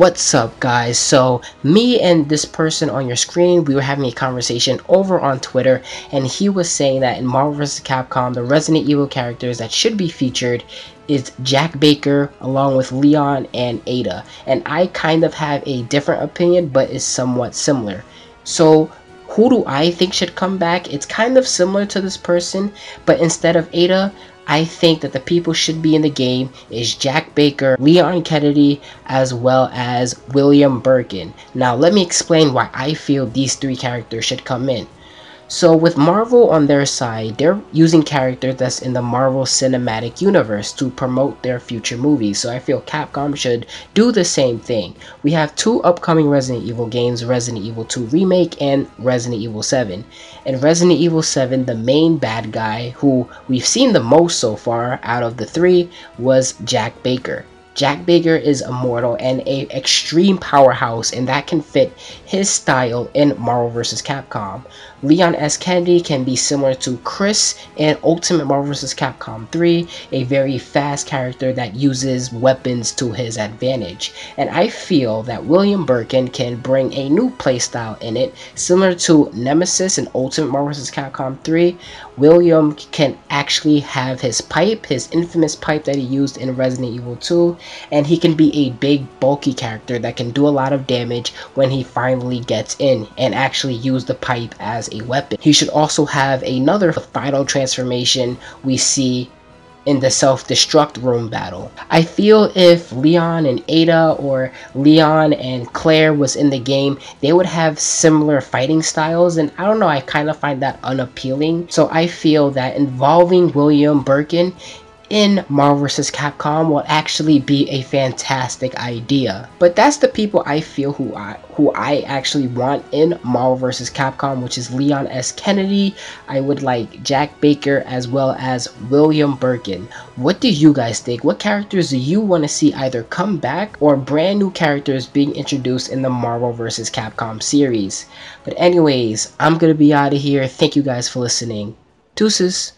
What's up guys? So me and this person on your screen, we were having a conversation over on Twitter and he was saying that in Marvel vs. Capcom, the Resident Evil characters that should be featured is Jack Baker along with Leon and Ada. And I kind of have a different opinion but is somewhat similar. So who do I think should come back? It's kind of similar to this person, but instead of Ada, I think that the people should be in the game is Jack Baker, Leon Kennedy, as well as William Birkin. Now let me explain why I feel these three characters should come in. So with Marvel on their side, they're using characters that's in the Marvel Cinematic Universe to promote their future movies. So I feel Capcom should do the same thing. We have two upcoming Resident Evil games, Resident Evil 2 Remake and Resident Evil 7. In Resident Evil 7, the main bad guy, who we've seen the most so far out of the three, was Jack Baker. Jack Baker is immortal and a extreme powerhouse and that can fit his style in Marvel vs. Capcom. Leon S. Kennedy can be similar to Chris in Ultimate Marvel vs. Capcom 3, a very fast character that uses weapons to his advantage. And I feel that William Birkin can bring a new playstyle in it, similar to Nemesis in Ultimate Marvel vs. Capcom 3. William can actually have his pipe, his infamous pipe that he used in Resident Evil 2, and he can be a big bulky character that can do a lot of damage when he finally gets in and actually use the pipe as a weapon. He should also have another final transformation we see in the self-destruct room battle. I feel if Leon and Ada or Leon and Claire was in the game, they would have similar fighting styles and I don't know, I kind of find that unappealing. So I feel that involving William Birkin in Marvel vs. Capcom will actually be a fantastic idea. But that's the people I feel who I who I actually want in Marvel vs. Capcom, which is Leon S. Kennedy. I would like Jack Baker as well as William Birkin. What do you guys think? What characters do you want to see either come back or brand new characters being introduced in the Marvel vs. Capcom series? But anyways, I'm gonna be out of here. Thank you guys for listening. Deuces.